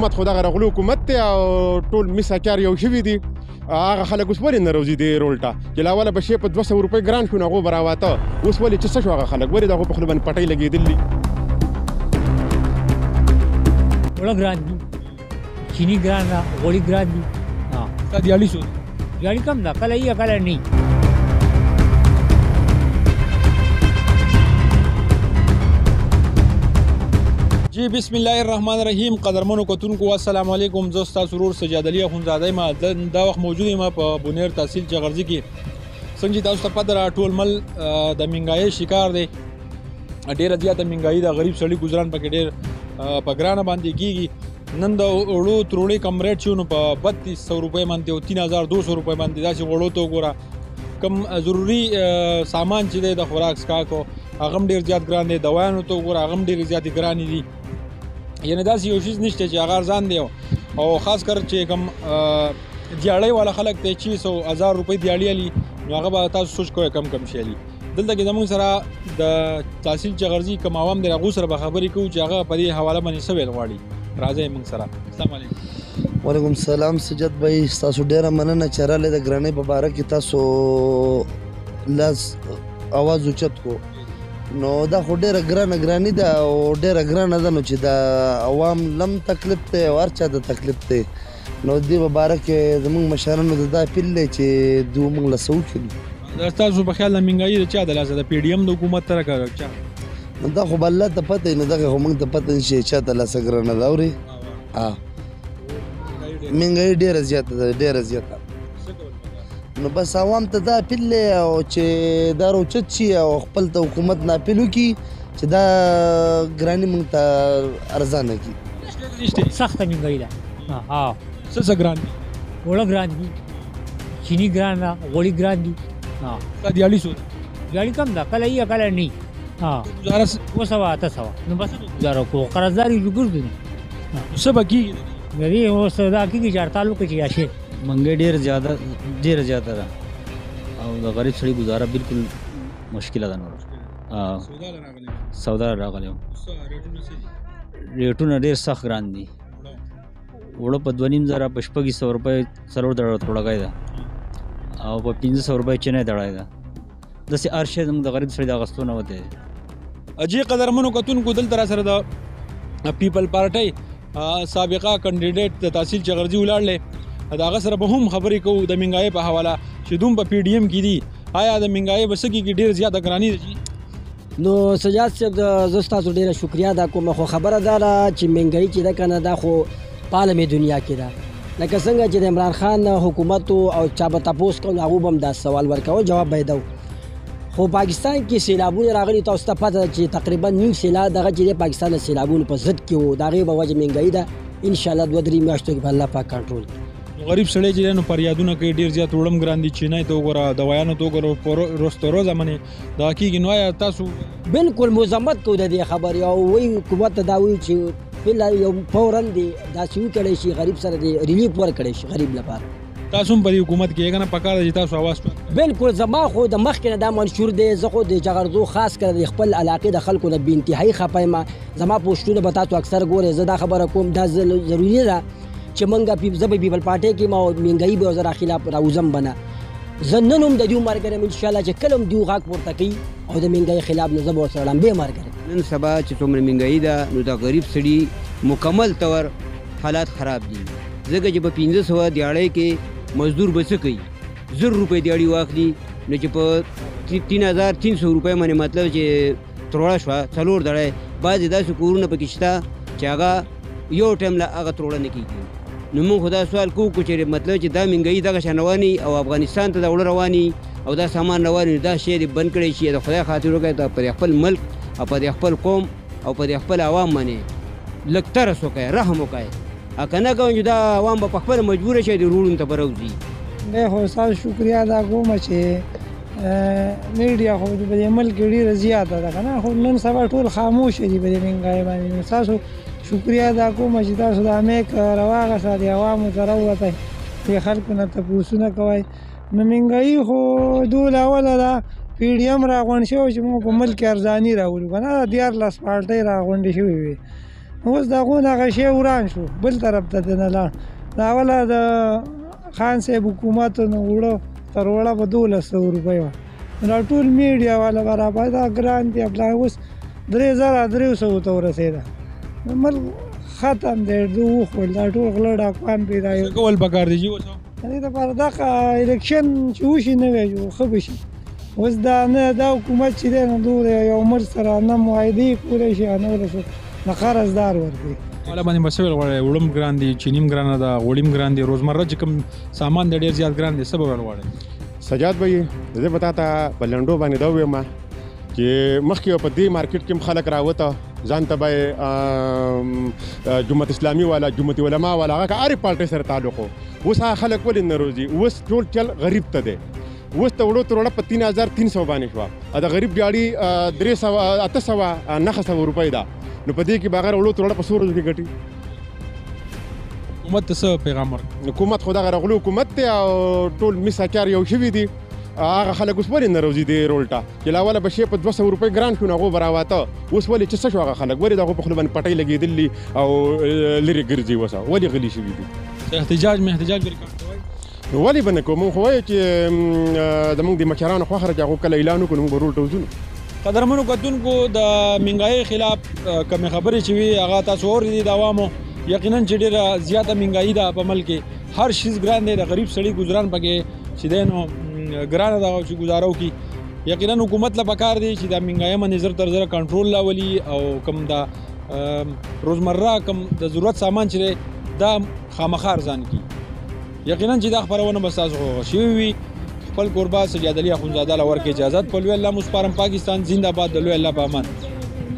حکومت خو دغه رغلو حکومت ته او ټول مساچار یو شوی دی هغه خلک اوس ولې نه روزي دی رولټا چې لاواله بشي په 200 روپۍ ګران شو نغو براواته اوس ولې چې څه شو هغه خلک ولې دغه په خپل باندې پټۍ لګېدلې وړه ګران دي چینی ګران ده غوړي ګران دي ها دیالي شو یعنی کم ده کله یې کله نه جی بسم الله الرحمن الرحیم قدرمنو کتونکو السلام علیکم زه ستاسو ورور سجاد علي اخونزاده ما دا وخت موجود یم په بونیر تحصیل جغرځي کې څنګه چې تاسو ته پته را ټول مل د منګایې شکار دی ډېره زیاته منګایي د غریب سړي ګزاران پکې ډېر په ګرانه باندې کیږي نن د اوړو تروړې کم ریټ شو نو په 3200 روپۍ باندې او 3200 روپۍ باندې دا چې وړو ته وګوره کم ضروری سامان چې دی د خوراک سکاکو هغه ډیر زیات ګران دی دوايانو ته وګوره هغه ډیر زیات ګران دي یعنی دا یو شیز نشته چې هغه ځان دی او خاص کر چې کم دیاړی والا خلک ته 600 1000 روپۍ دیاړی علي نو هغه به تاسو سوچ کوئ کم کم شي علي دلته کې زموږ سره د تحصیل چغرزي کوم عوام د هغه سره به خبرې کوو چې هغه په دې حواله باندې څه ویل غواړي راځئ موږ سره السلام علیکم وعلیکم سلام سجاد بھائی تاسو ډیره مننه چې رااله د ګرانې په باره کې تاسو لاس اواز اوچت کو نو دا خو ډیره ګرانه ګرانی ده او ډیره ګرانه ده نو چې دا عوام لم تکلیف ته او هر چا ته تکلیف ته نو دې په باره کې زموږ مشرانو ته دا اپیل دی چې دوی موږ له څه وکړي ستاسو په خیال نمینګایي د چا د لاسه د پی ډي ایم د حکومت تر کار چا نو دا خو بل ته پته نه دغه خو موږ ته پته نشي چې ته لاسه ګرنه دا اوري ها منګای ډیره زیاته ده ډیره زیاته نو بس عوام ته دا اپیل دی او چې دا روچت شي او خپل ته حکومت نه اپیل وکړي چې دا ګراني موږ ته ارزانه کړي کېږي نشته سخته مهنګاي ده ها څه څه ګران دي اوړه ګران دي چینی ګران ده غوړي ګران دي ها دا دیالي سو دیالي کم ده کله یې کله نه ها گزاره و سوا اته سوا نو بس گزاره کو قرضداري جوړ دي څه بکی غری اوس دا کیږي چې هړتال وکړي یا شي منګې ډیر زیاده ډیر زیاته ده او د غریب سړي گزاره بالکل مشکله ده نور ها سودا راغلی وم ریټونه ډېر سخت ګران دي وړه په دوه نیم زره په شپږ سوه روپۍ څلور دړه توړګی ده او په پنځه سوه روپۍ چینی دړی ده داسې هر شی زموږ د غریب سړي د اغستو نه وتی دی اجي قدرمنو کتونکو دلته را سره د پیپل پارټۍ سابقه کاندیدټ د تحصیل چغرځي ولاړلې دا غسر به هم خبرې کوو د منګای په حواله چې دوم په پی ډی ایم کې دي آیا د منګای بسکی کی ډیر زیاته ګرانی ده جی نو سجاد صاحب زه ستاسو ډیره شکریا ادا کوم خو خبره دا ده چې منګای چې ده کنه دا خو پالمې دنیا کې ده لکه څنګه چې د عمران خان حکومت او چا به تپوس کوو هغه به هم دا سوال ورکوه جواب به یې خو پاکستان کې سیلابونه راغلي تاسو ته پته ده چې تقریبا نیم سیلاب دغه چې د پاکستان د سیلابونو په ضد کې و د هغې به وجه مهنګایي ده انشاءالله دوه درې میاشتو کې به الله پاک کنټرول کړي نو غریب سړی چې نو فریادونه کوي ډیر زیات وړم ګران دي چینای ته وګوره دوایانو ته وګوره پر روستو روز باندې دا کیږي نو آیا تاسو بالکل مزمت کو د دې خبرې او وی حکومت دا وی چې بل یو فورن دی دا سوي کړي شي غریب سره دی ریلیف ور کړي شي غریب لپاره تاسو هم په حکومت کې کنه پکار دي تاسو आवाज پر بالکل زما خو د مخ کې دا منشور دی زه خو د جغرزو خاص کړ د خپل علاقې د خلکو نه بنتهایی خپایم زما پوسټونه به تاسو اکثر ګورئ زه دا خبره کوم دا ضروری ده چې مونږ په زب پیپل پارټي کې ما منګي به زرا خلاف راوزم بنه زننوم د دیو مرګره ان شاء الله چې کلم دیو غاک ورته کوي او د منګي خلاف نه زب ورسره به مرګره نن سبا چې څومره منګي دا نو د غریب سړي مکمل تور حالات خراب دي ځکه چې په 1500 دیاړې کې مزدور بچ کوي زر روپۍ دیاړي واخلي نو چې په 3300 روپۍ باندې مطلب چې تروړه شوه څلور دړی بعضې داسې کورونه پکې شته چې هغه یو ټایم له هغه تروړه نه کېږي نو موږ خو دا سوال کوو که چېرې مطلب چې دا مهنګایي دغه شان رواني او افغانستان ته دا اوړه رواني او دا سامان رواني نو دا شی دې بند کړی شي د خدای خاطر وکړئ دا پر خپل ملک او پر خپل قوم او پر خپل عوام باندې لږ ترس وکړئ رحم وکړئ او که نه کوم چې دا عوام به په خپله مجبور شي د روړون ته به راوځي زه خو ستاسو شکریه ادا کوم چې میډیا خو په دې ملک کې ډیره زیاته ده کنه خو نن سبا ټول خاموش دي په دې منګای باندې نو تاسو شکریا ادا کوم چې تاسو د امیک رواغه ساتي عوامو ته راوته چې خلکو نه تپوسونه کوي نو منګای خو دوله اوله ده پی ډی ایم راغونډ شو چې موږ په ملک ارزانی راولو کنه دیار لاس پالټي راغونډې شوې وي اوس د هغو نه هغه شی وران شو بل طرف ته دی نه لاړ دا اوله د خان صاحب حکومت نو وړو تر وړه به دولس سوه روپۍ وه نو دا ټول میډیا والا به راپه دا ګران دی پلان اوس درې زره درې سوو ته ورسېده نو ملک ختم دی د وخوړ دا ټول غله ډاکوان پیدا یو څه کول پکار دی جي اوس دې دپاره دغه الیکشن چې وشي نوی ښه به شي اوس دا نه دا حکومت چې دی نو دوی د یو مر سره نه معاهدې کولی شي او نه ولس ته قرض دار ورکړي والا باندې به څه ویل غواړی وړم ګران دی چینیم ګرانه ده غوړیم ګران دی روزمره چې کوم سامان دی ډېر زیات ګران دی څه به ویل غواړی سجاد به یې زه به تا ته په لنډو باندې دا ووایم چې مخکې په دې مارکیټ کې خلک راوته ځان ته به جماعت اسلامي والا جماعت علما والا هغه هر پارټي سره تعلق وو اوس خلک ولې نه روزي اوس ټول چل غریب ته دی اوس ته وړو تروړه په 3300 باندې شو ا د غریب ګاډي 300 800 900 روپۍ ده نو په دې کې باغره وړو تروړه په سورو کې ګټي حکومت ته څه پیغام ورک حکومت خو دغه رغلو حکومت ته او ټول مساکار یو شوی دی هغه خلک اوس ولې نه روزي دی رولټا چې لا ولا بشي په 200 روپۍ ګران شو هغه براواته اوس ولې چې څه شو هغه خلک ولې دغه په خپل باندې پټۍ لګېدلې او لری ګرځي وسه ولې غلي شوی دی احتجاج مې احتجاج ورکړ نو ولې به نه کوو موږ خو وایو چې زموږ د مشرانو خوښه ده چې هغو کله اعلان وکړو موږ به رول ته وځو قدرمنو کتونکو د منګایي خلاف کوم خبرې چې وی هغه تاسو اوریدي د عوامو یقینا چې ډیره زیاته منګایي ده په ملک هر شیز ګران دی د غریب سړي گزاران پکې چې دینو ګران ده چې گزارو کی یقینا حکومت لا پکار دی چې د منګایي باندې زر تر زر کنټرول لاولي او کم دا روزمره کم د ضرورت سامان چې دا خامخا ارزان کی یقینا چې دا خبرونه به تاسو غوښه شوی وي خپل کوربه سجاد علي اخونزاده لور کې اجازه په لوی الله مسپارم پاکستان زنده باد د لوی الله په امان